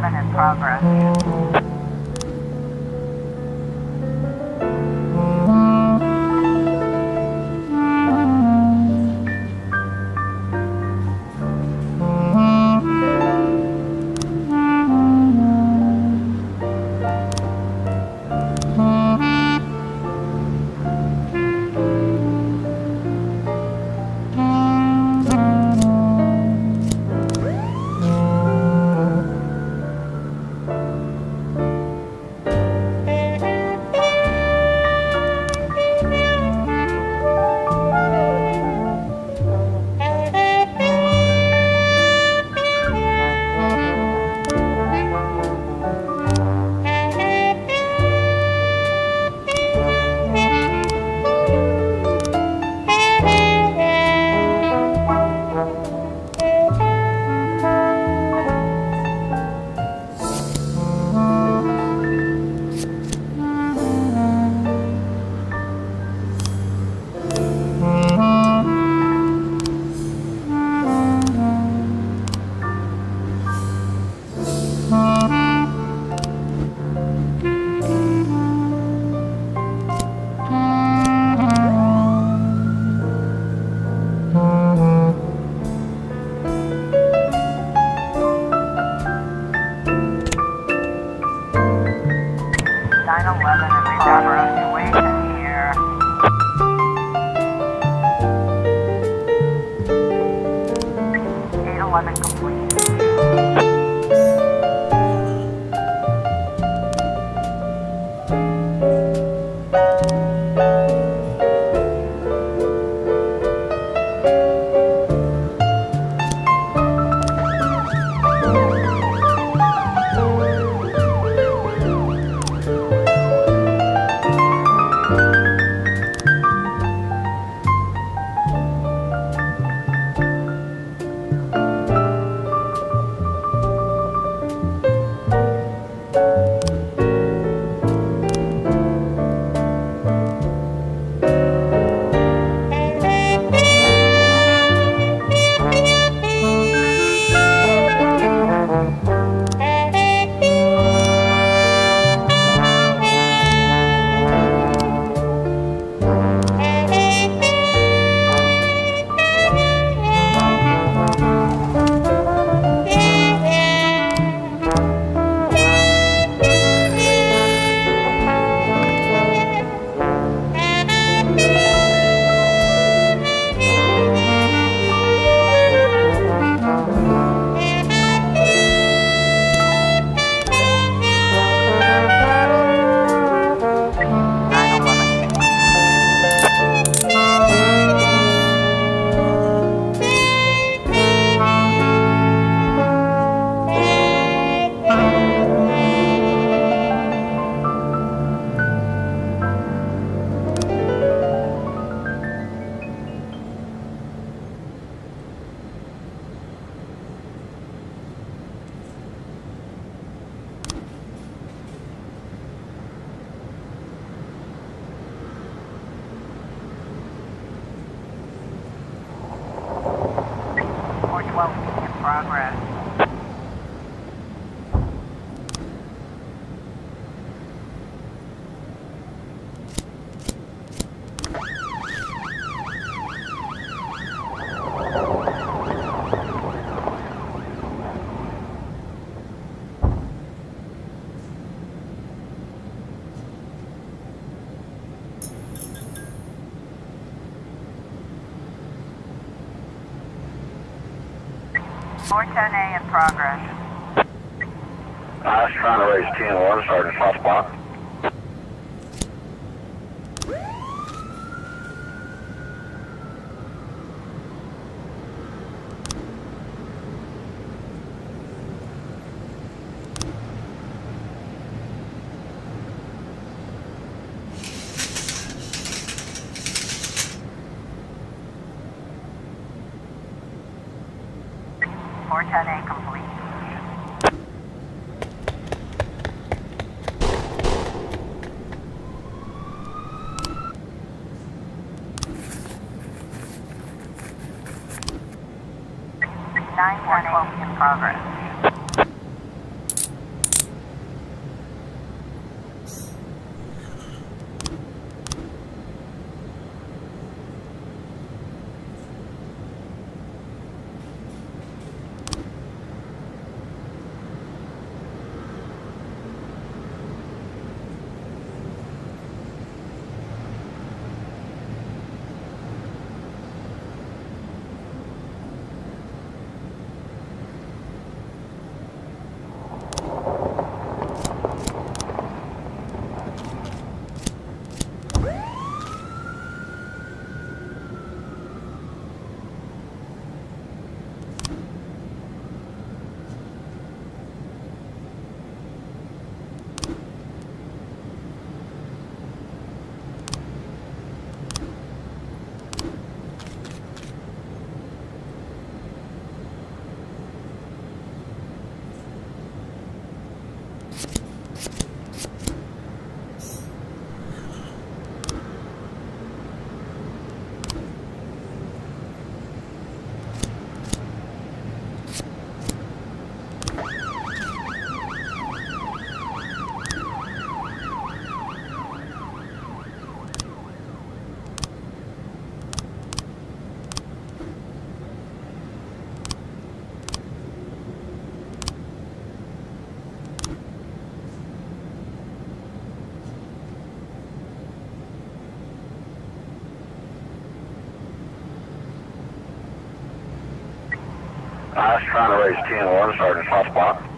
11 in progress. Progress. 410A in progress. I was trying to raise 10-1, Sergeant Soft Spot. 10A complete. Nine in progress. I was trying to raise 10-1, Sergeant Hot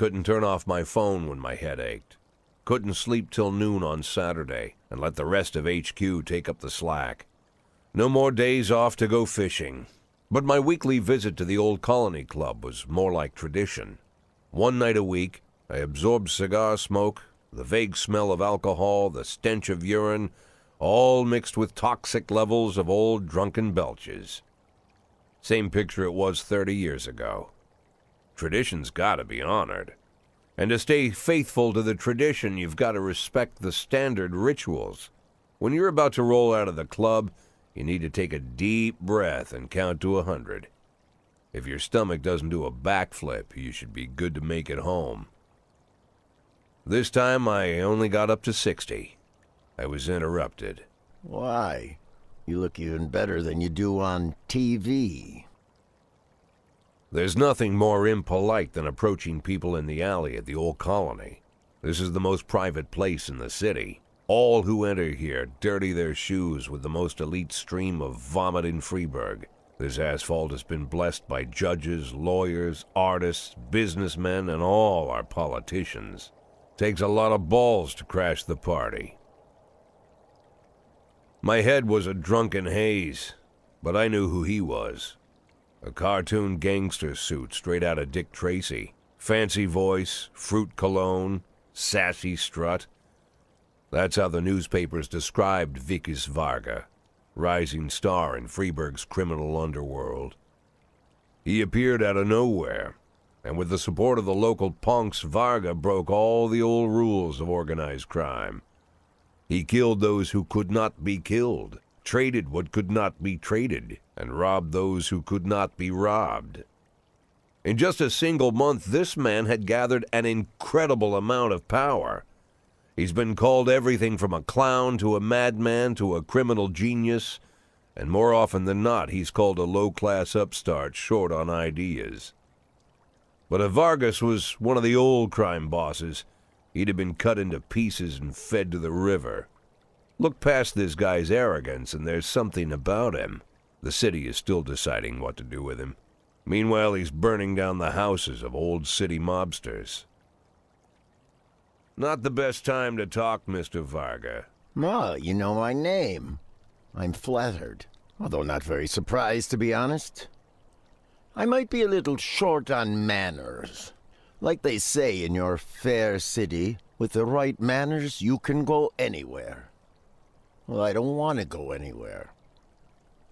couldn't turn off my phone when my head ached. Couldn't sleep till noon on Saturday and let the rest of HQ take up the slack. No more days off to go fishing. But my weekly visit to the old colony club was more like tradition. One night a week, I absorbed cigar smoke, the vague smell of alcohol, the stench of urine, all mixed with toxic levels of old drunken belches. Same picture it was 30 years ago. Tradition's gotta be honored. And to stay faithful to the tradition, you've got to respect the standard rituals. When you're about to roll out of the club, you need to take a deep breath and count to a hundred. If your stomach doesn't do a backflip, you should be good to make it home. This time I only got up to 60. I was interrupted. Why? You look even better than you do on TV. There's nothing more impolite than approaching people in the alley at the old colony. This is the most private place in the city. All who enter here dirty their shoes with the most elite stream of vomit in Freeburg. This asphalt has been blessed by judges, lawyers, artists, businessmen, and all our politicians. Takes a lot of balls to crash the party. My head was a drunken haze, but I knew who he was. A cartoon gangster suit straight out of Dick Tracy. Fancy voice, fruit cologne, sassy strut. That's how the newspapers described Vickis Varga, rising star in Freeburg's criminal underworld. He appeared out of nowhere, and with the support of the local punks, Varga broke all the old rules of organized crime. He killed those who could not be killed, traded what could not be traded, and robbed those who could not be robbed. In just a single month, this man had gathered an incredible amount of power. He's been called everything from a clown to a madman to a criminal genius, and more often than not, he's called a low class upstart short on ideas. But if Vargas was one of the old crime bosses, he'd have been cut into pieces and fed to the river. Look past this guy's arrogance, and there's something about him. The city is still deciding what to do with him. Meanwhile, he's burning down the houses of old city mobsters. Not the best time to talk, Mr. Varga. Ah, you know my name. I'm flattered, although not very surprised, to be honest. I might be a little short on manners. Like they say in your fair city, with the right manners, you can go anywhere. Well, I don't want to go anywhere.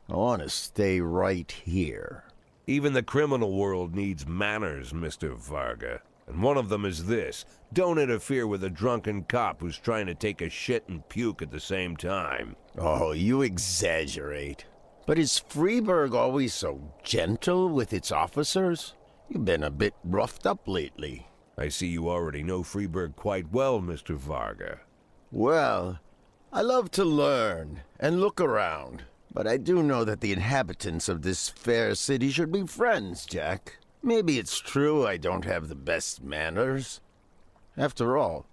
I want to stay right here. Even the criminal world needs manners, Mr. Varga. And one of them is this don't interfere with a drunken cop who's trying to take a shit and puke at the same time. Oh, you exaggerate. But is Freeburg always so gentle with its officers? You've been a bit roughed up lately. I see you already know Freeburg quite well, Mr. Varga. Well, I love to learn and look around, but I do know that the inhabitants of this fair city should be friends, Jack. Maybe it's true I don't have the best manners. After all,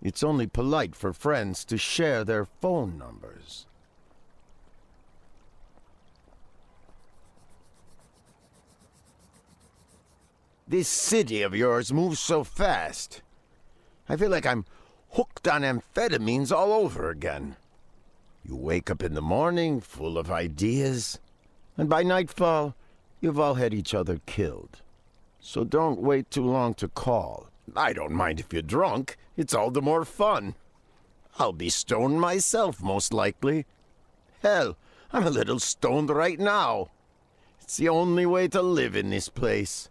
it's only polite for friends to share their phone numbers. This city of yours moves so fast. I feel like I'm hooked on amphetamines all over again. You wake up in the morning full of ideas, and by nightfall, you've all had each other killed. So don't wait too long to call. I don't mind if you're drunk, it's all the more fun. I'll be stoned myself, most likely. Hell, I'm a little stoned right now. It's the only way to live in this place.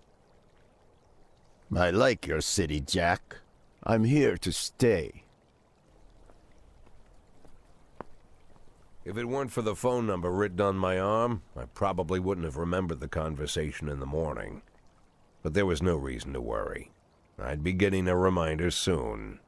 I like your city, Jack. I'm here to stay. If it weren't for the phone number written on my arm, I probably wouldn't have remembered the conversation in the morning. But there was no reason to worry. I'd be getting a reminder soon.